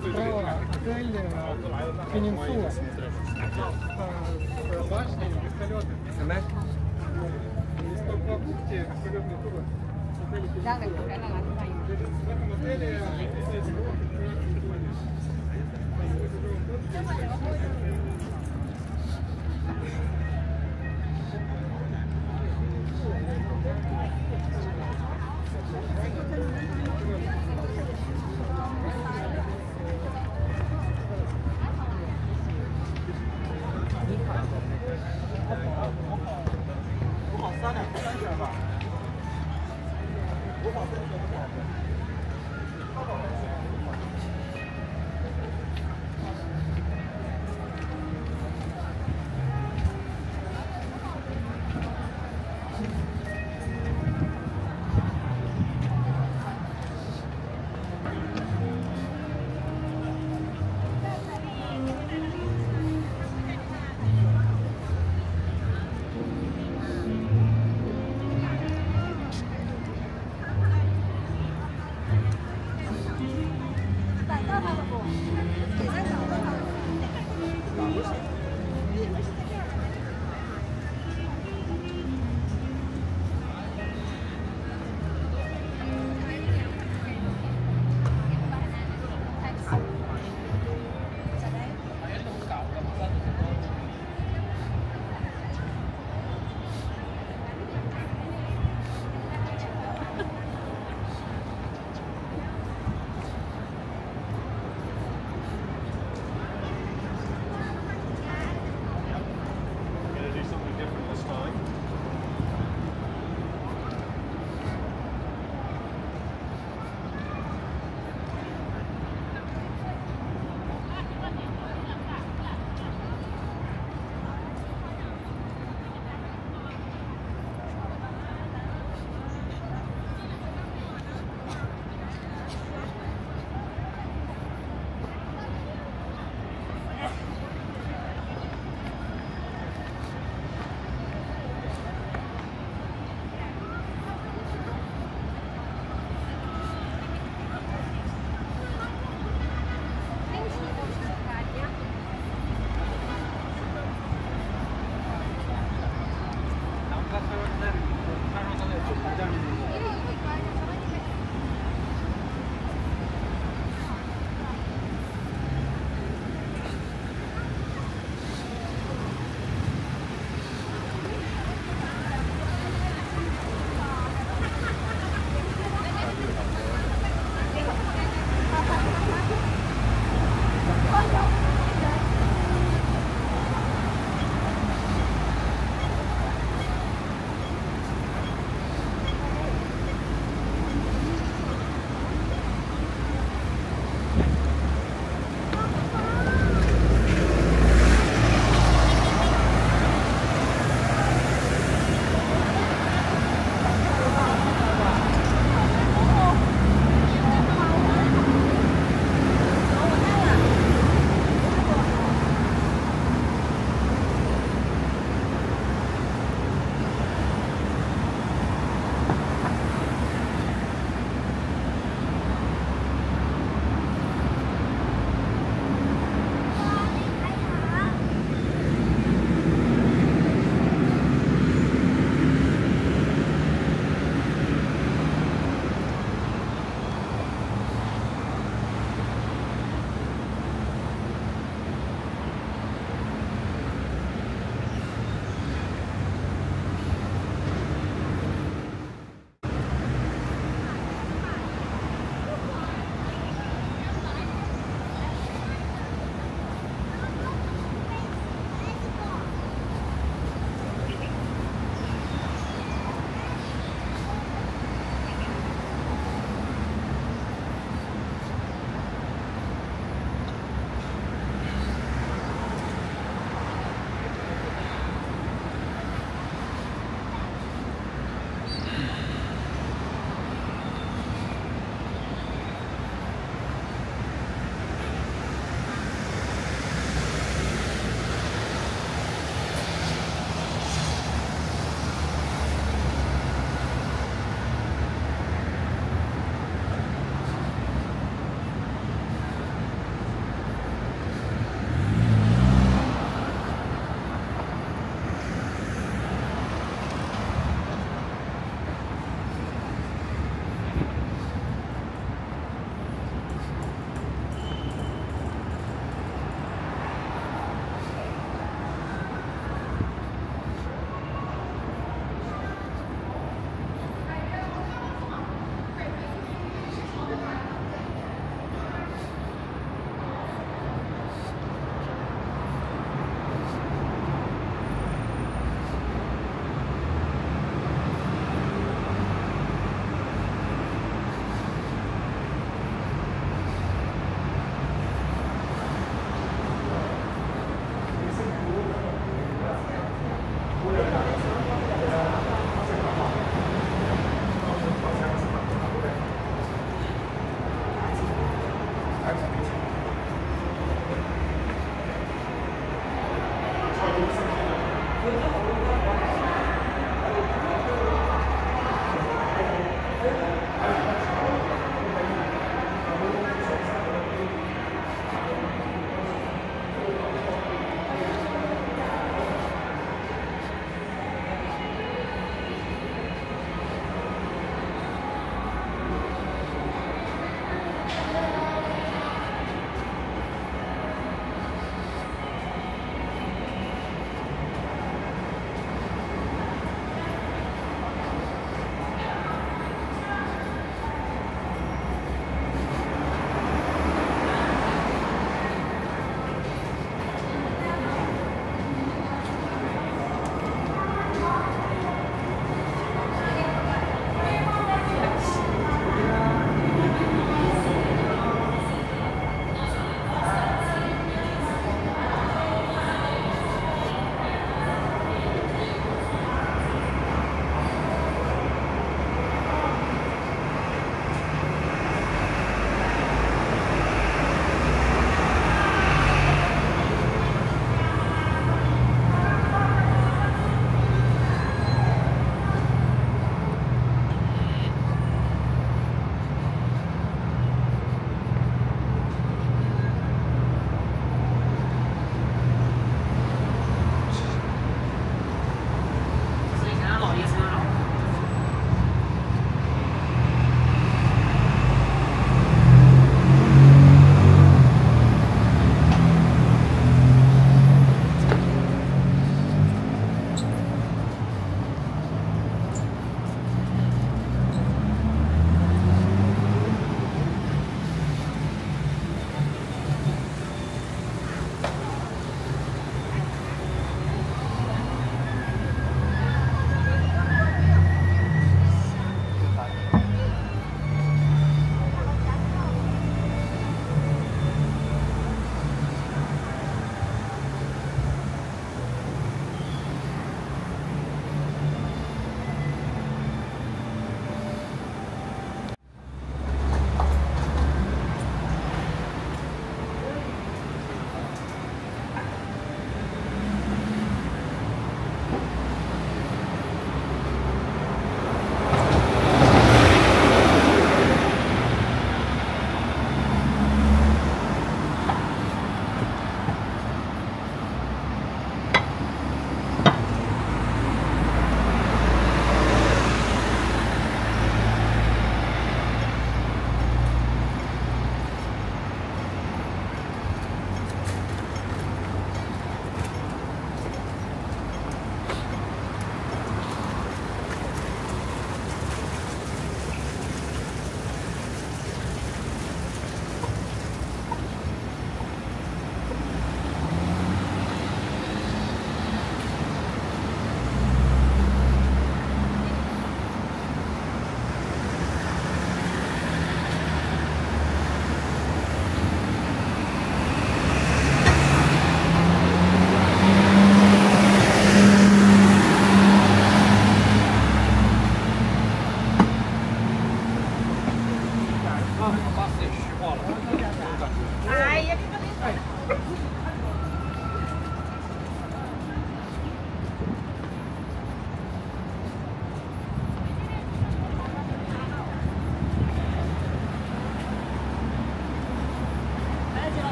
Справа отель Пенинсула. Башни, вертолеты. Есть только в бухте вертолетные туры. ra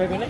về cái